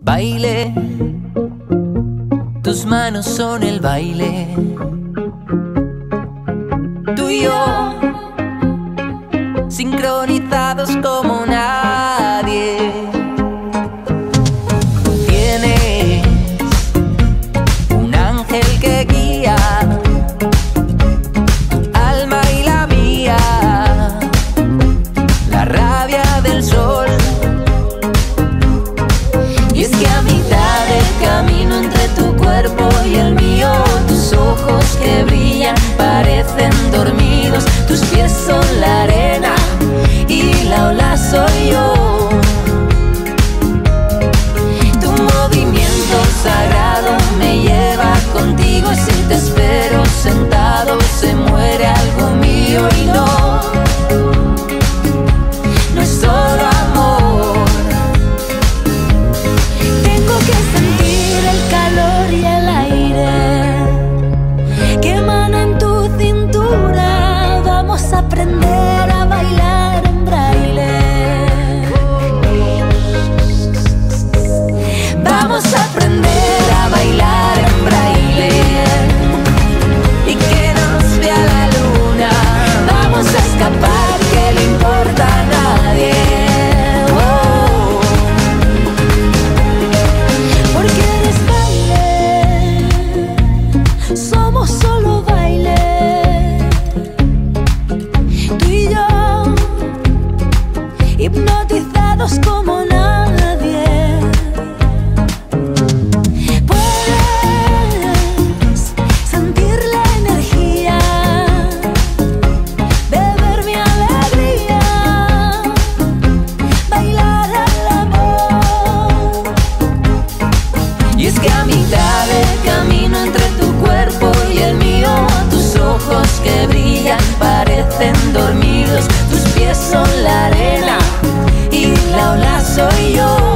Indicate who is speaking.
Speaker 1: Baile, tus manos son el baile. Tú y yo, sincronizados como una soy yo. Solo
Speaker 2: bailé, tú y yo hipnotizados como.
Speaker 1: soy yo.